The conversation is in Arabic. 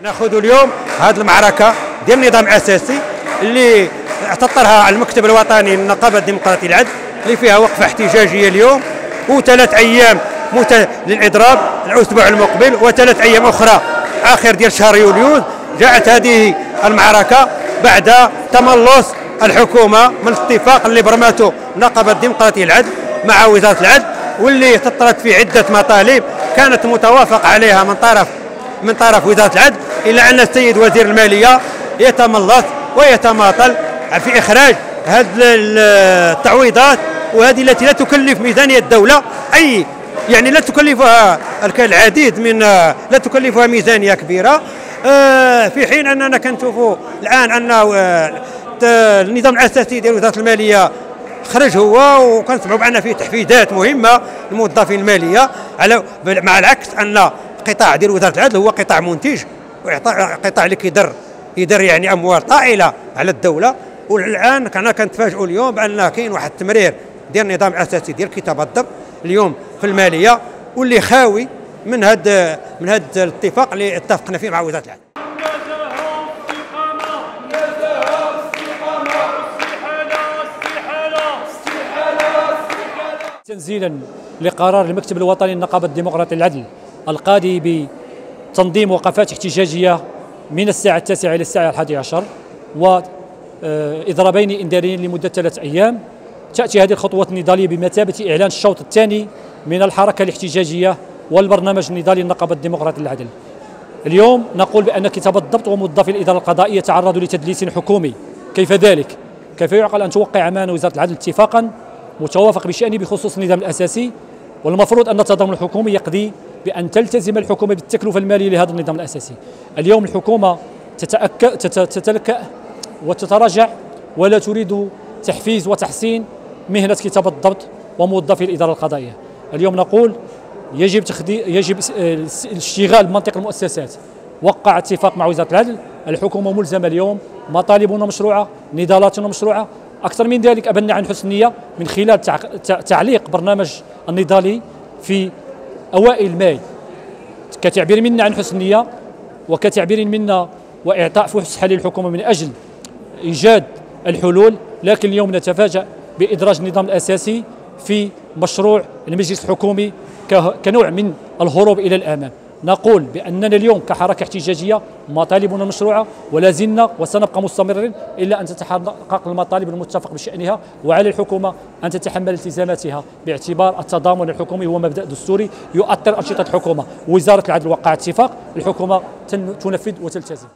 ناخذ اليوم هذه المعركة ديال النظام الأساسي اللي اعتطرها المكتب الوطني للنقابه الديمقراطيه العدل اللي فيها وقفة احتجاجية اليوم وثلاث أيام مت... للإضراب الأسبوع المقبل وثلاث أيام أخرى. آخر ديال شهر يوليو جاءت هذه المعركة بعد تملص الحكومة من الاتفاق اللي برمته النقابه الديمقراطيه العدل مع وزارة العدل واللي تطرت في عدة مطالب كانت متوافق عليها من طرف من طرف وزارة العدل الا أن السيد وزير المالية يتملص ويتماطل في إخراج هذه التعويضات وهذه التي لا تكلف ميزانية الدولة أي يعني لا تكلفها العديد من لا تكلفها ميزانية كبيرة. آه، في حين أننا كنشوفوا الآن أن آه، النظام الأساسي ديال وزارة المالية خرج هو وكنسمعوا بأن فيه تحفيزات مهمة للموظفين المالية. على مع العكس أن القطاع ديال وزارة العدل هو قطاع منتج قطاع اللي كيدر يدر يعني أموال طائلة على الدولة. والآن كنا كنتفاجئوا اليوم بأن كاين واحد التمرير ديال النظام الأساسي ديال كتاب الضبط اليوم في المالية واللي خاوي من هذا من هذا الاتفاق اللي اتفقنا فيه مع وزارة العدل. تنزيلا لقرار المكتب الوطني للنقابة الديمقراطية العدل القاضي بتنظيم وقفات احتجاجية من الساعة التاسعة إلى الساعة الحادية عشر وإضرابين إنذاريين لمدة ثلاث أيام. تأتي هذه الخطوه النضالية بمثابة إعلان الشوط الثاني من الحركة الاحتجاجية والبرنامج النضالي للنقابة الديمقراطية العدل. اليوم نقول بأن كتاب الضبط وموظفي الاداره القضائية تعرضوا لتدليس حكومي، كيف ذلك؟ كيف يعقل أن توقع معنا وزارة العدل اتفاقا متوافق بشانه بخصوص النظام الأساسي والمفروض أن التضامن الحكومي يقضي بأن تلتزم الحكومة بالتكلفة المالية لهذا النظام الأساسي. اليوم الحكومة تتأكد تتلكأ وتتراجع ولا تريد تحفيز وتحسين مهنة كتاب الضبط وموظفي الإدارة القضائية. اليوم نقول يجب تخدي يجب الاشتغال بمنطق المؤسسات. وقع اتفاق مع وزارة العدل. الحكومة ملزمة اليوم مطالبنا مشروعة نضالاتنا مشروعة. أكثر من ذلك أبنى عن حسن النية من خلال تعليق برنامج النضالي في أوائل ماي. كتعبير منا عن حسن النية وكتعبير منا وإعطاء فسحه للحكومه من أجل إيجاد الحلول لكن اليوم نتفاجأ بإدراج النظام الأساسي في مشروع المجلس الحكومي كنوع من الهروب إلى الامام نقول بأننا اليوم كحركة احتجاجية مطالبنا مشروعه ولا زلنا وسنبقى مستمرين إلا أن تتحقق المطالب المتفق بشأنها وعلى الحكومة أن تتحمل التزاماتها باعتبار التضامن الحكومي هو مبدأ دستوري يؤثر أنشطة الحكومة. وزارة العدل وقع اتفاق الحكومة تنفذ وتلتزم.